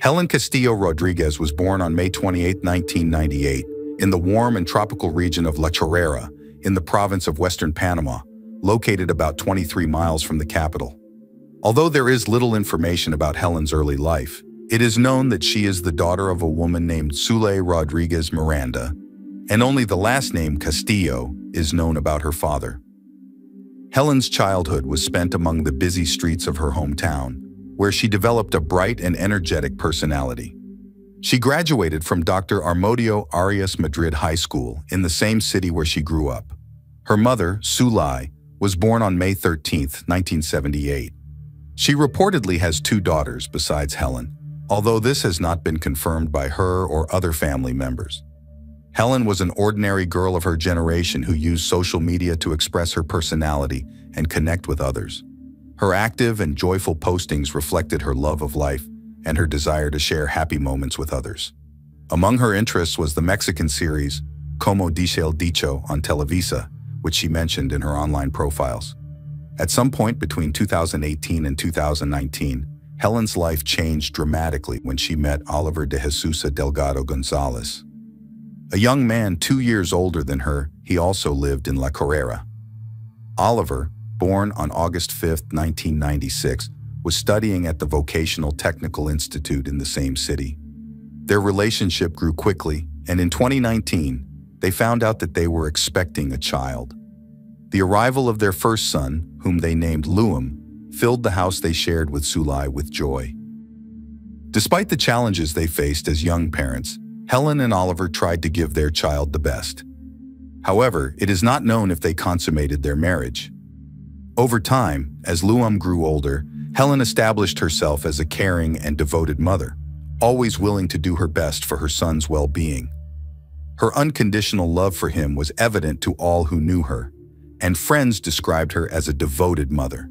Helen Castillo Rodriguez was born on May 28, 1998, in the warm and tropical region of La Chorrera, in the province of Western Panama, located about 23 miles from the capital. Although there is little information about Helen's early life, it is known that she is the daughter of a woman named Sule Rodriguez Miranda, and only the last name Castillo is known about her father. Helen's childhood was spent among the busy streets of her hometown, where she developed a bright and energetic personality. She graduated from Dr. Harmodio Arias Madrid High School in the same city where she grew up. Her mother, Sulai, was born on May 13, 1978. She reportedly has two daughters besides Helen, although this has not been confirmed by her or other family members. Helen was an ordinary girl of her generation who used social media to express her personality and connect with others. Her active and joyful postings reflected her love of life and her desire to share happy moments with others. Among her interests was the Mexican series Como Dice el Dicho on Televisa, which she mentioned in her online profiles. At some point between 2018 and 2019, Helen's life changed dramatically when she met Oliver de Jesusa Delgado Gonzalez. A young man two years older than her, he also lived in La Chorrera. Oliver, born on August 5, 1996, was studying at the Vocational Technical Institute in the same city. Their relationship grew quickly, and in 2019, they found out that they were expecting a child. The arrival of their first son, whom they named Luam, filled the house they shared with Sulai with joy. Despite the challenges they faced as young parents, Helen and Oliver tried to give their child the best. However, it is not known if they consummated their marriage. Over time, as Luam grew older, Helen established herself as a caring and devoted mother, always willing to do her best for her son's well-being. Her unconditional love for him was evident to all who knew her, and friends described her as a devoted mother.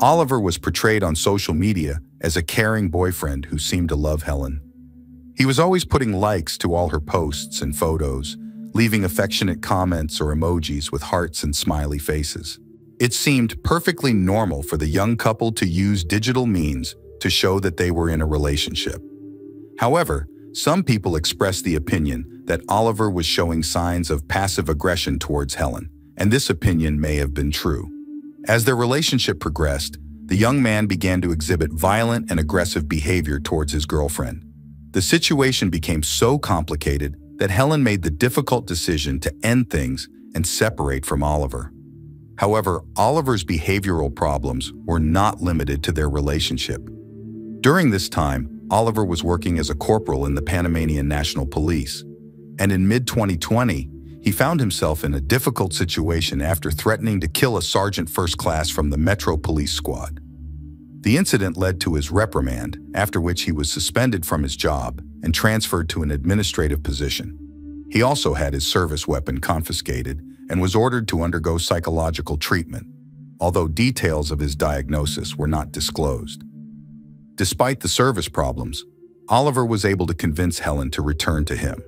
Oliver was portrayed on social media as a caring boyfriend who seemed to love Helen. He was always putting likes to all her posts and photos, leaving affectionate comments or emojis with hearts and smiley faces. It seemed perfectly normal for the young couple to use digital means to show that they were in a relationship. However, some people expressed the opinion that Oliver was showing signs of passive aggression towards Helen, and this opinion may have been true. As their relationship progressed, the young man began to exhibit violent and aggressive behavior towards his girlfriend. The situation became so complicated that Helen made the difficult decision to end things and separate from Oliver. However, Oliver's behavioral problems were not limited to their relationship. During this time, Oliver was working as a corporal in the Panamanian National Police, and in mid-2020, he found himself in a difficult situation after threatening to kill a sergeant first class from the Metro Police Squad. The incident led to his reprimand, after which he was suspended from his job and transferred to an administrative position. He also had his service weapon confiscated and was ordered to undergo psychological treatment, although details of his diagnosis were not disclosed. Despite the service problems, Oliver was able to convince Helen to return to him.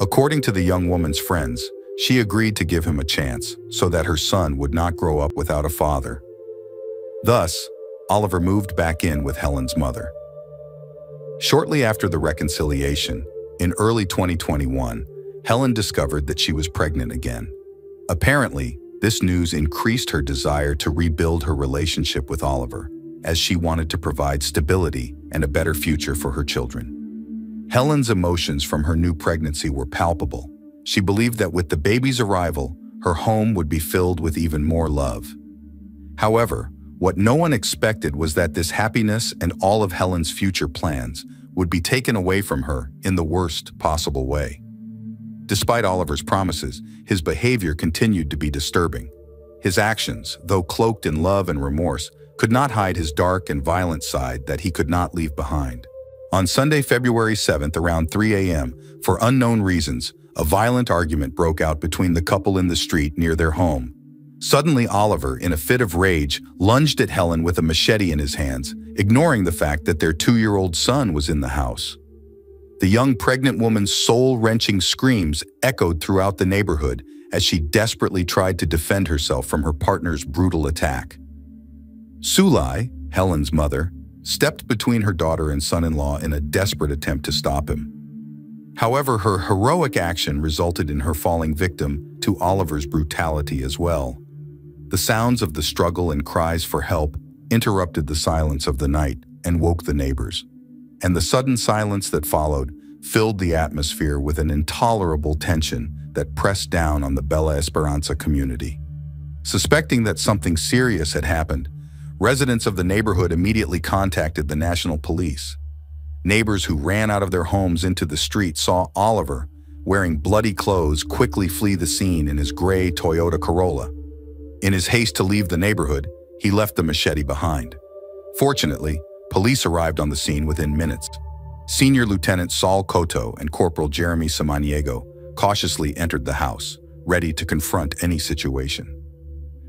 According to the young woman's friends, she agreed to give him a chance so that her son would not grow up without a father. Thus, Oliver moved back in with Helen's mother. Shortly after the reconciliation, in early 2021, Helen discovered that she was pregnant again. Apparently, this news increased her desire to rebuild her relationship with Oliver, as she wanted to provide stability and a better future for her children. Helen's emotions from her new pregnancy were palpable. She believed that with the baby's arrival, her home would be filled with even more love. However, what no one expected was that this happiness and all of Helen's future plans would be taken away from her in the worst possible way. Despite Oliver's promises, his behavior continued to be disturbing. His actions, though cloaked in love and remorse, could not hide his dark and violent side that he could not leave behind. On Sunday, February 7th, around 3 a.m., for unknown reasons, a violent argument broke out between the couple in the street near their home. Suddenly, Oliver, in a fit of rage, lunged at Helen with a machete in his hands, ignoring the fact that their two-year-old son was in the house. The young pregnant woman's soul-wrenching screams echoed throughout the neighborhood as she desperately tried to defend herself from her partner's brutal attack. Sulai, Helen's mother, stepped between her daughter and son-in-law in a desperate attempt to stop him. However, her heroic action resulted in her falling victim to Oliver's brutality as well. The sounds of the struggle and cries for help interrupted the silence of the night and woke the neighbors. And the sudden silence that followed filled the atmosphere with an intolerable tension that pressed down on the Bella Esperanza community. Suspecting that something serious had happened, residents of the neighborhood immediately contacted the national police. Neighbors who ran out of their homes into the street saw Oliver, wearing bloody clothes, quickly flee the scene in his gray Toyota Corolla. In his haste to leave the neighborhood, he left the machete behind. Fortunately, police arrived on the scene within minutes. Senior Lieutenant Saul Cotto and Corporal Jeremy Samaniego cautiously entered the house, ready to confront any situation.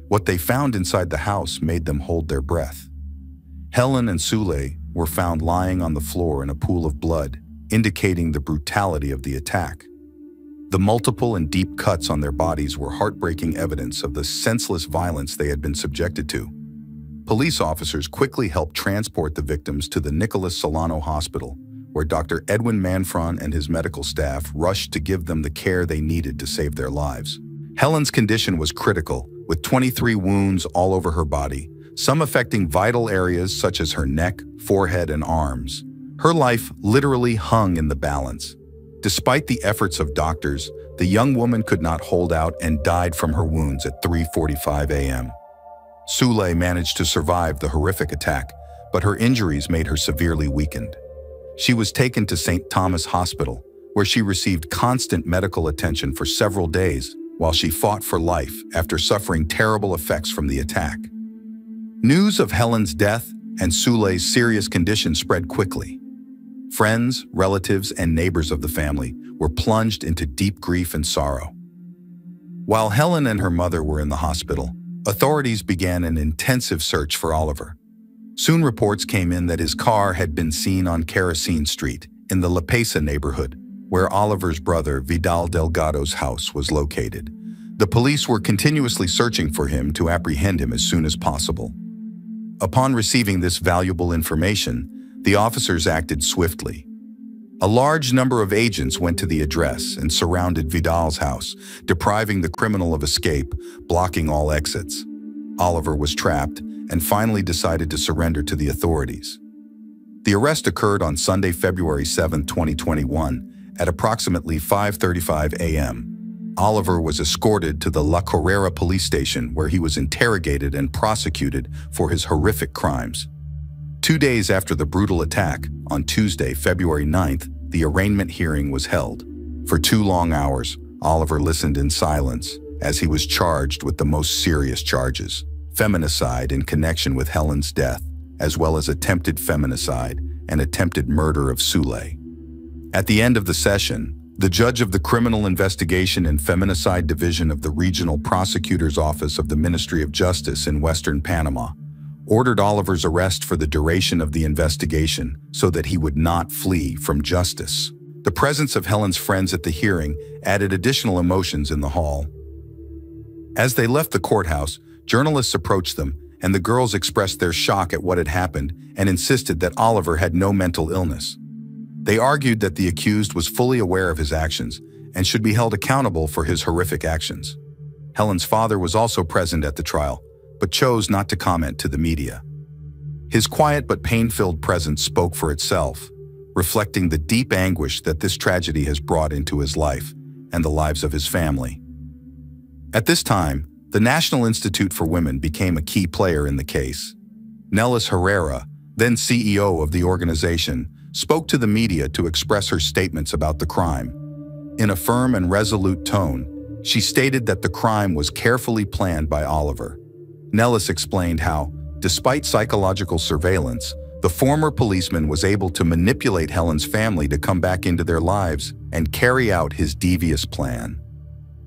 What they found inside the house made them hold their breath. Helen and Sule were found lying on the floor in a pool of blood, indicating the brutality of the attack. The multiple and deep cuts on their bodies were heartbreaking evidence of the senseless violence they had been subjected to. Police officers quickly helped transport the victims to the Nicholas Solano Hospital, where Dr. Edwin Manfron and his medical staff rushed to give them the care they needed to save their lives. Helen's condition was critical, with 23 wounds all over her body, some affecting vital areas such as her neck, forehead, and arms. Her life literally hung in the balance. Despite the efforts of doctors, the young woman could not hold out and died from her wounds at 3.45 a.m. Sule managed to survive the horrific attack, but her injuries made her severely weakened. She was taken to St. Thomas Hospital, where she received constant medical attention for several days while she fought for life after suffering terrible effects from the attack. News of Helen's death and Sule's serious condition spread quickly. Friends, relatives, and neighbors of the family were plunged into deep grief and sorrow. While Helen and her mother were in the hospital, authorities began an intensive search for Oliver. Soon reports came in that his car had been seen on Kerosene Street in the La Pesa neighborhood, where Oliver's brother Vidal Delgado's house was located. The police were continuously searching for him to apprehend him as soon as possible. Upon receiving this valuable information, the officers acted swiftly. A large number of agents went to the address and surrounded Vidal's house, depriving the criminal of escape, blocking all exits. Oliver was trapped and finally decided to surrender to the authorities. The arrest occurred on Sunday, February 7, 2021, at approximately 5.35 a.m. Oliver was escorted to the La Chorrera police station where he was interrogated and prosecuted for his horrific crimes. Two days after the brutal attack, on Tuesday, February 9th, the arraignment hearing was held. For two long hours, Oliver listened in silence as he was charged with the most serious charges feminicide in connection with Helen's death, as well as attempted feminicide and attempted murder of Sule. At the end of the session, the judge of the Criminal Investigation and Feminicide Division of the Regional Prosecutor's Office of the Ministry of Justice in Western Panama ordered Oliver's arrest for the duration of the investigation so that he would not flee from justice. The presence of Helen's friends at the hearing added additional emotions in the hall. As they left the courthouse, Journalists approached them, and the girls expressed their shock at what had happened and insisted that Oliver had no mental illness. They argued that the accused was fully aware of his actions and should be held accountable for his horrific actions. Helen's father was also present at the trial, but chose not to comment to the media. His quiet but pain-filled presence spoke for itself, reflecting the deep anguish that this tragedy has brought into his life and the lives of his family. At this time, the National Institute for Women became a key player in the case. Nellis Herrera, then CEO of the organization, spoke to the media to express her statements about the crime. In a firm and resolute tone, she stated that the crime was carefully planned by Oliver. Nellis explained how, despite psychological surveillance, the former policeman was able to manipulate Helen's family to come back into their lives and carry out his devious plan.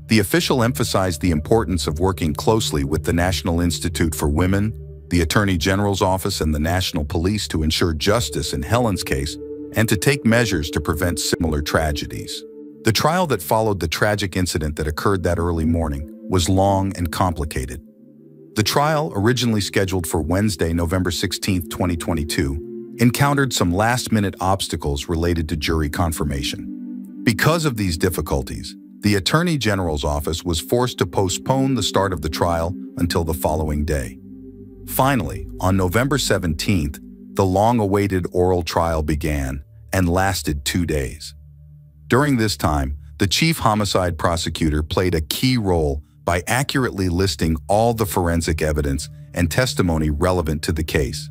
The official emphasized the importance of working closely with the National Institute for Women, the Attorney General's Office, and the National Police to ensure justice in Helen's case and to take measures to prevent similar tragedies. The trial that followed the tragic incident that occurred that early morning was long and complicated. The trial, originally scheduled for Wednesday, November 16, 2022, encountered some last-minute obstacles related to jury confirmation. Because of these difficulties, the Attorney General's office was forced to postpone the start of the trial until the following day. Finally, on November 17th, the long-awaited oral trial began and lasted two days. During this time, the chief homicide prosecutor played a key role by accurately listing all the forensic evidence and testimony relevant to the case.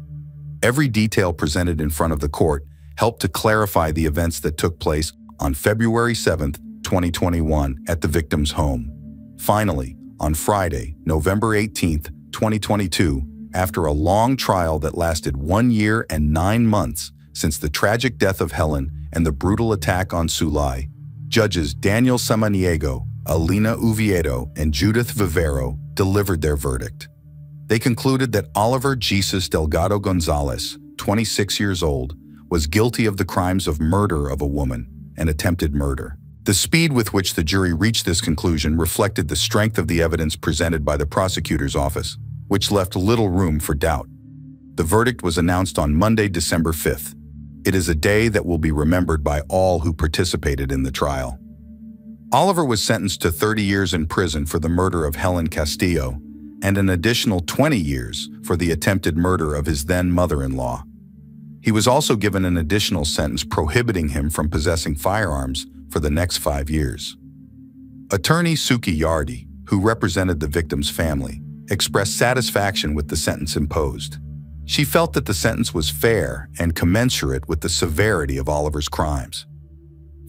Every detail presented in front of the court helped to clarify the events that took place on February 7, 2021 at the victim's home. Finally, on Friday, November 18, 2022, after a long trial that lasted one year and nine months since the tragic death of Helen and the brutal attack on Sulai, judges Daniel Samaniego, Alina Uviedo and Judith Vivero delivered their verdict. They concluded that Oliver Jesus Delgado Gonzalez, 26 years old, was guilty of the crimes of murder of a woman and attempted murder. The speed with which the jury reached this conclusion reflected the strength of the evidence presented by the prosecutor's office, which left little room for doubt. The verdict was announced on Monday, December 5th. It is a day that will be remembered by all who participated in the trial. Oliver was sentenced to 30 years in prison for the murder of Helen Castillo and an additional 20 years for the attempted murder of his then mother-in-law. He was also given an additional sentence prohibiting him from possessing firearms for the next five years. Attorney Suki Yardi, who represented the victim's family, expressed satisfaction with the sentence imposed. She felt that the sentence was fair and commensurate with the severity of Oliver's crimes.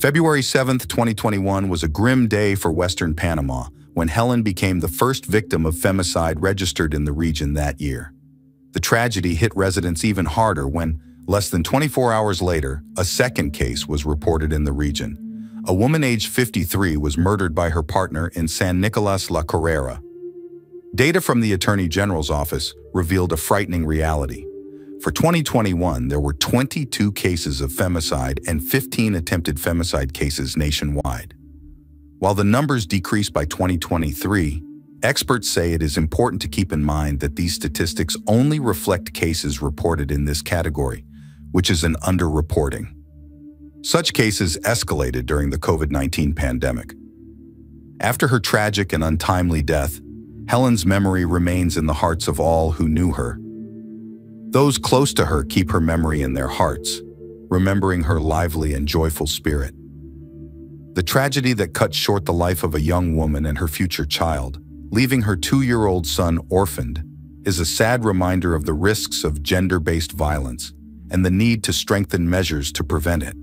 February 7, 2021 was a grim day for Western Panama when Helen became the first victim of femicide registered in the region that year. The tragedy hit residents even harder when, less than 24 hours later, a second case was reported in the region. A woman aged 53 was murdered by her partner in San Nicolas La Chorrera. Data from the Attorney General's office revealed a frightening reality. For 2021, there were 22 cases of femicide and 15 attempted femicide cases nationwide. While the numbers decreased by 2023, experts say it is important to keep in mind that these statistics only reflect cases reported in this category, which is an underreporting. Such cases escalated during the COVID-19 pandemic. After her tragic and untimely death, Helen's memory remains in the hearts of all who knew her. Those close to her keep her memory in their hearts, remembering her lively and joyful spirit. The tragedy that cut short the life of a young woman and her future child, leaving her two-year-old son orphaned, is a sad reminder of the risks of gender-based violence and the need to strengthen measures to prevent it.